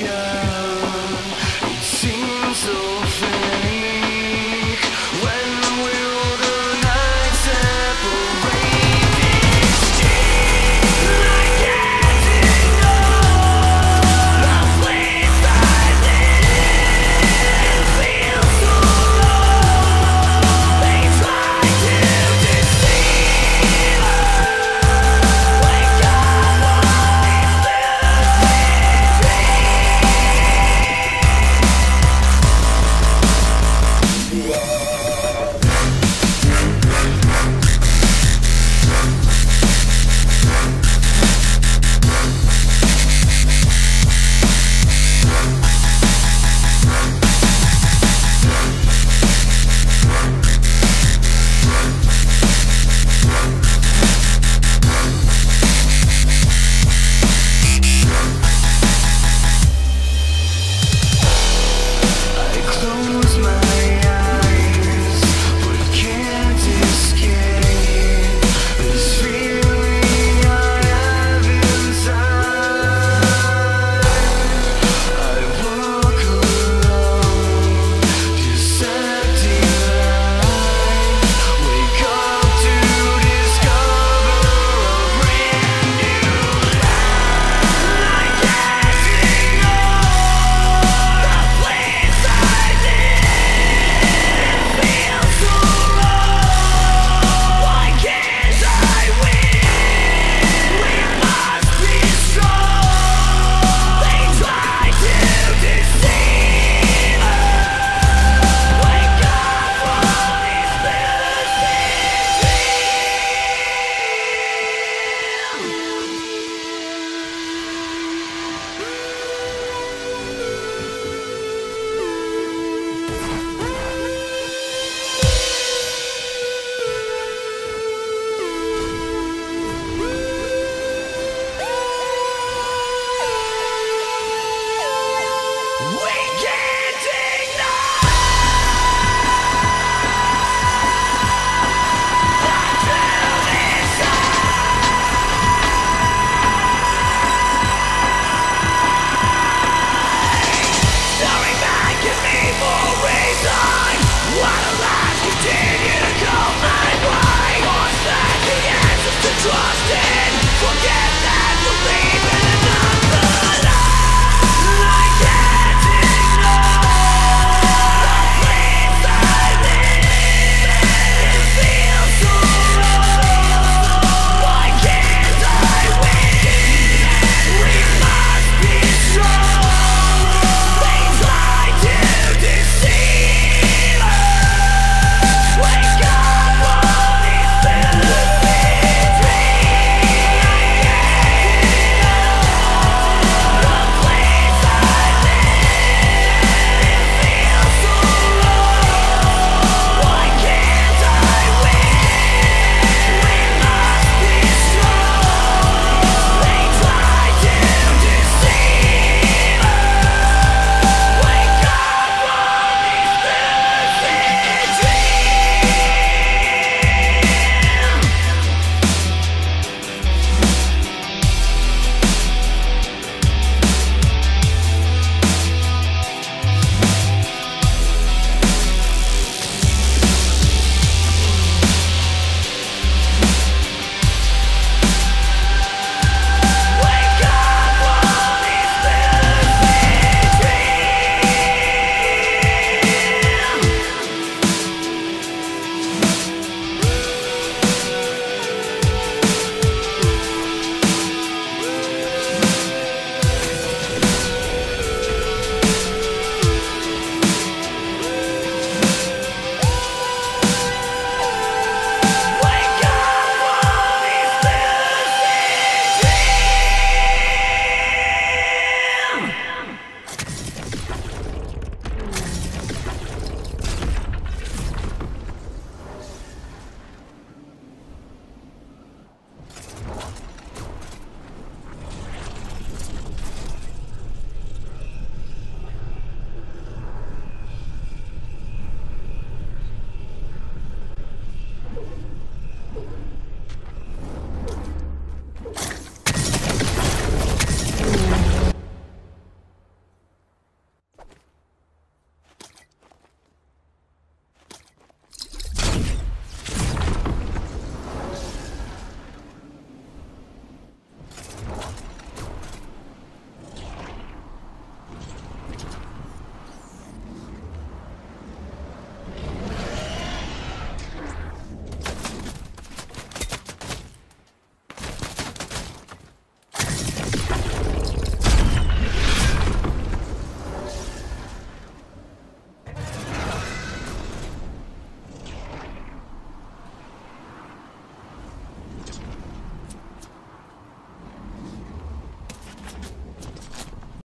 Yeah.